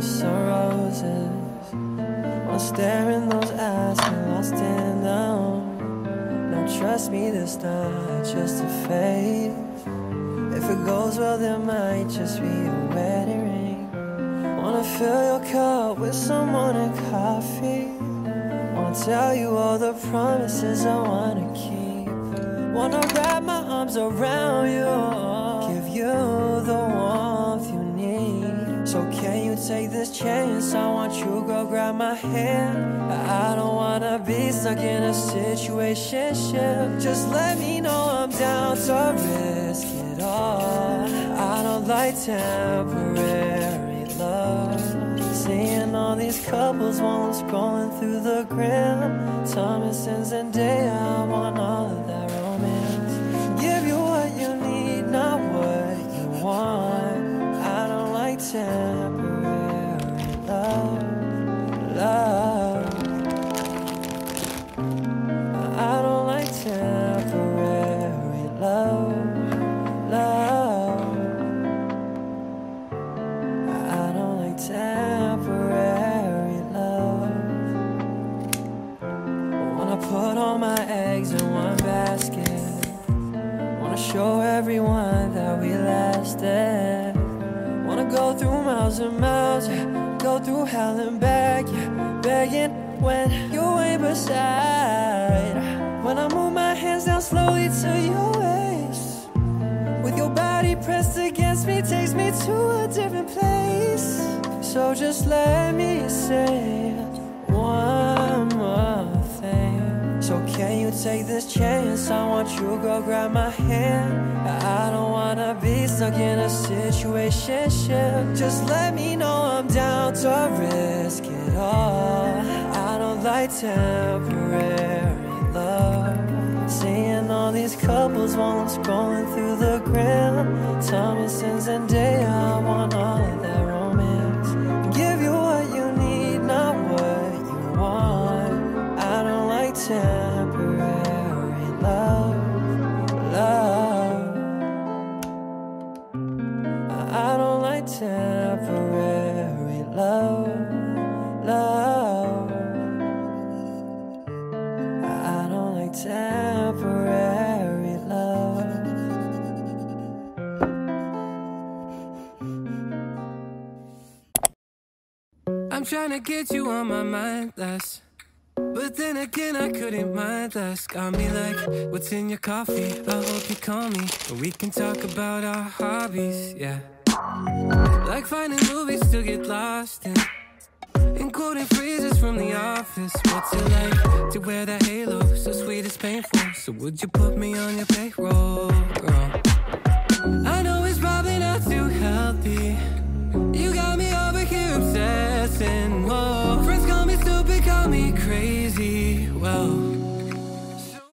with some roses. Wanna stare in those eyes till I stand down. Now trust me, this not just a phase. If it goes well, there might just be a wedding ring. Wanna fill your cup with some morning coffee. Wanna tell you all the promises I wanna keep. Wanna wrap my arms around you, give you the take this chance? I want you, girl, grab my hand. I don't wanna be stuck in a situation. Just let me know I'm down to risk it all. I don't like temporary love. Seeing all these couples while I'm scrolling through the gram. Thomas and Zendaya, I want all of that romance. Give you what you need, not what you want. I don't like temporary all my eggs in one basket. Wanna show everyone that we lasted. Wanna go through miles and miles, yeah. go through hell and back, yeah. begging when you ain't beside. When I move my hands down slowly to your waist, with your body pressed against me, takes me to a different place. So just let me say one can you take this chance? I want you, girl, grab my hand. I don't wanna be stuck in a situation. Just let me know I'm down to risk it all. I don't like temporary love. Seeing all these couples while I'm scrolling through the gram. Thomas and I want temporary love, love. I don't like temporary love. I'm trying to get you on my mind less. But then again, I couldn't mind less. Got me like, what's in your coffee? I hope you call me. And we can talk about our hobbies, yeah. Like finding movies to get lost in. And quoting phrases from the office. What's it like to wear that halo? So sweet it's painful. So would you put me on your payroll,